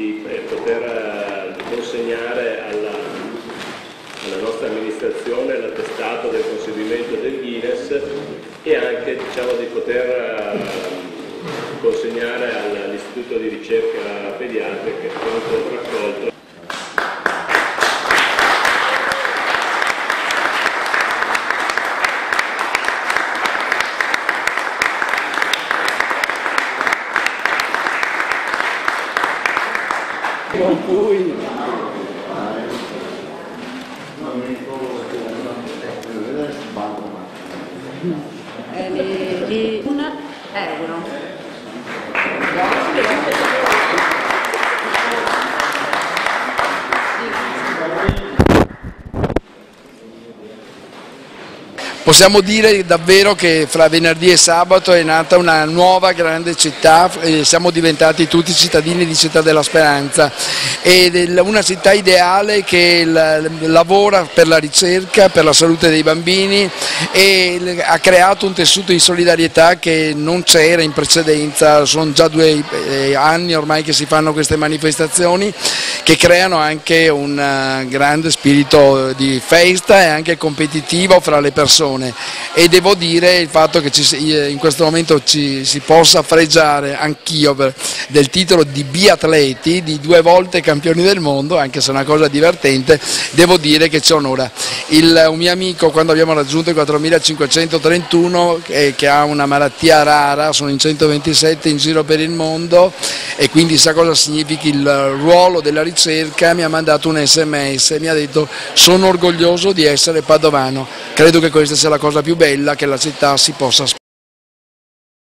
di eh, poter eh, consegnare alla, alla nostra amministrazione l'attestato del conseguimento del Guinness e anche diciamo, di poter eh, consegnare all'Istituto di ricerca pediatrica pronto raccolto con cui eh, di, un euro. Possiamo dire davvero che fra venerdì e sabato è nata una nuova grande città, siamo diventati tutti cittadini di Città della Speranza. È una città ideale che lavora per la ricerca, per la salute dei bambini e ha creato un tessuto di solidarietà che non c'era in precedenza, sono già due eh, anni ormai che si fanno queste manifestazioni che creano anche un eh, grande spirito di festa e anche competitivo fra le persone e devo dire il fatto che ci, in questo momento ci, si possa fregiare anch'io del titolo di biatleti, di due volte campioni del mondo, anche se è una cosa divertente, devo dire che ci onora. Il, un mio amico quando abbiamo raggiunto i 4531 eh, che ha una malattia rara, sono in 127 in giro per il mondo e quindi sa cosa significa il ruolo della ricerca, mi ha mandato un sms, mi ha detto sono orgoglioso di essere padovano, credo che questa sia la cosa più bella che la città si possa